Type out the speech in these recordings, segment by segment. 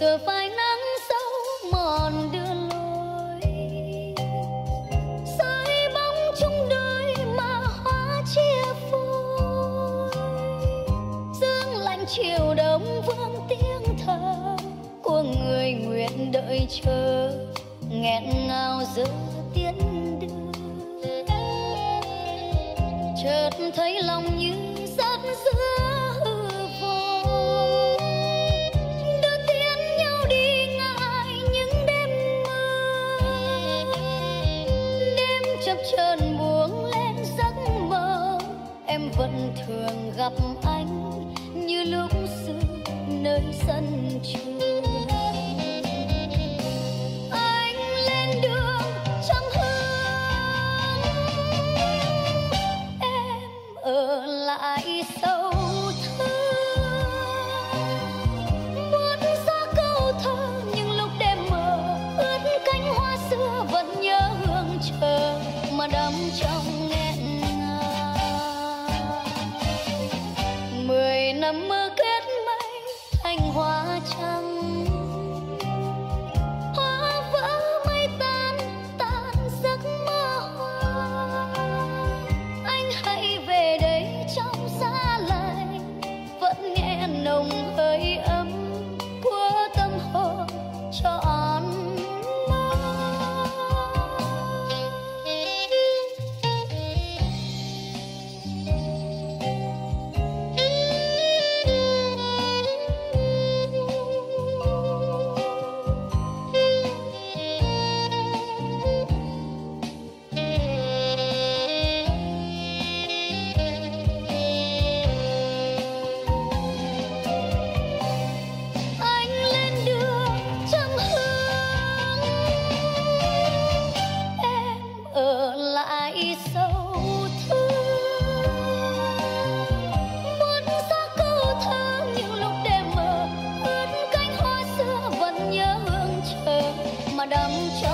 giờ phải nắng sâu mòn đưa lối. Rơi bóng chung đời mà hóa chia phôi. Dương lạnh chiều đông vương tiếng thơ của người nguyện đợi chờ. Nghẹn ngào giữa tiến đưa chợt thấy lòng như chập chờn buông lên giấc mơ. Em vẫn thường gặp anh như lúc xưa nơi sân trường. đắm cháy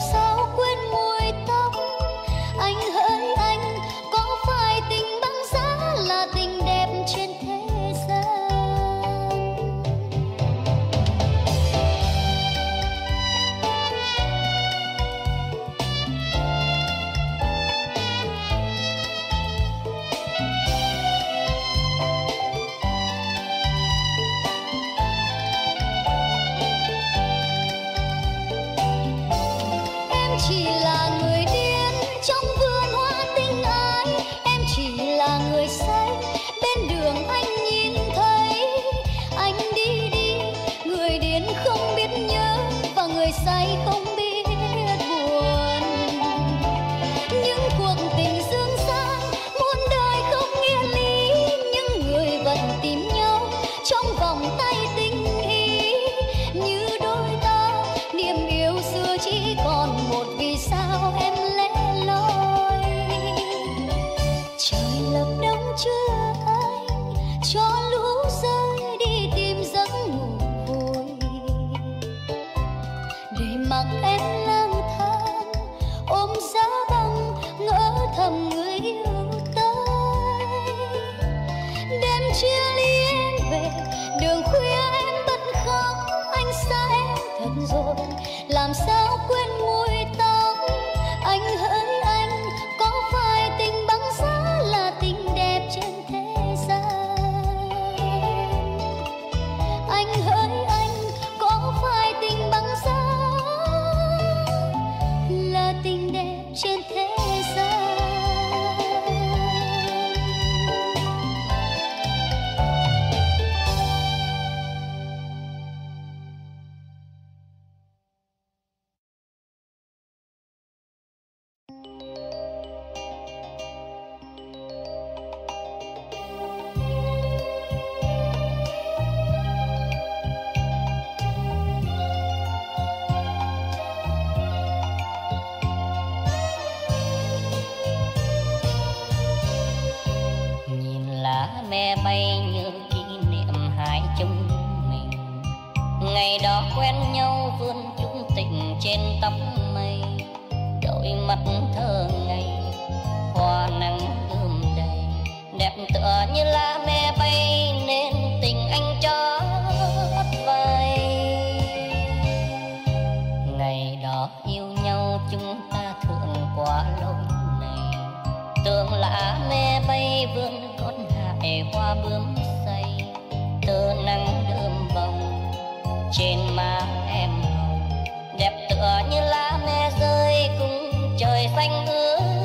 so say không Mẹ bay như kỷ niệm hai chúng mình. Ngày đó quen nhau vươn chúng tình trên tóc mây. Đôi mắt thơ ngây, hoa nắng gươm đầy, đẹp tựa như lá bướm say, tơ nắng đơm bông trên má em hồng, đẹp tựa như lá me rơi, cùng trời xanh ướt.